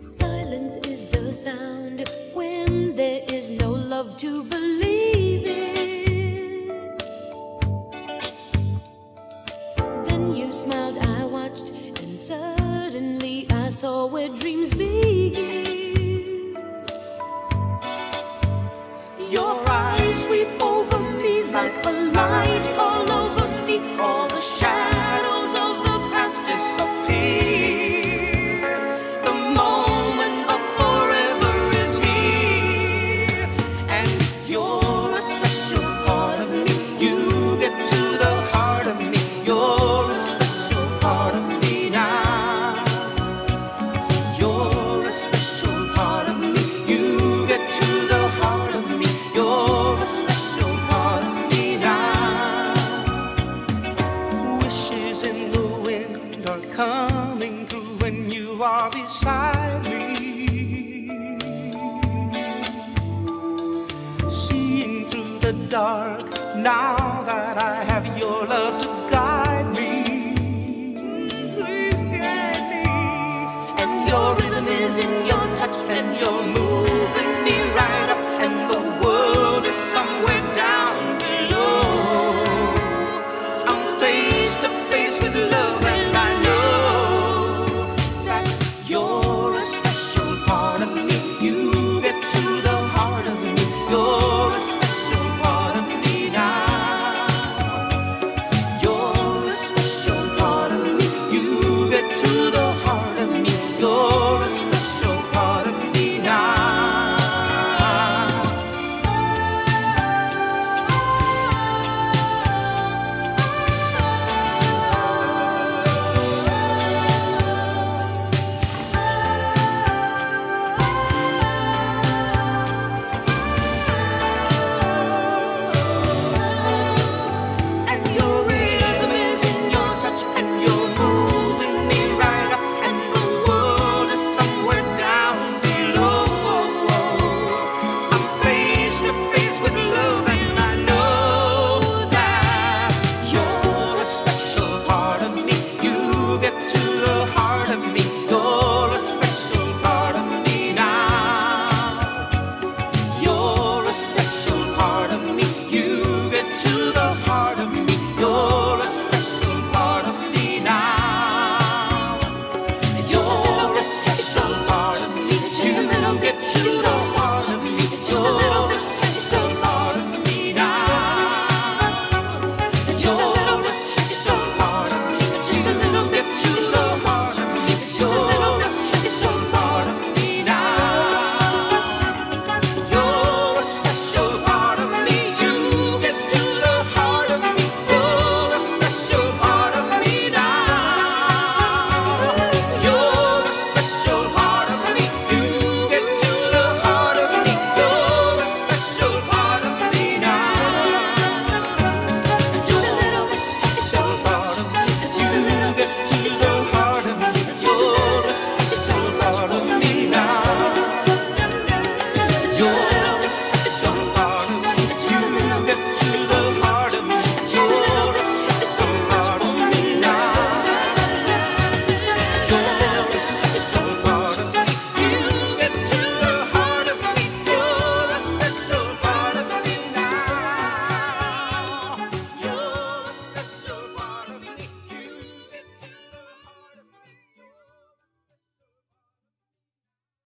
Silence is the sound when there is no love to believe in. Then you smiled, I watched, and suddenly I saw where dreams begin. dark now that I have your love to guide me. Please guide me. And your rhythm is in your touch and your move.